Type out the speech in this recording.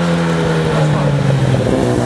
That's fine.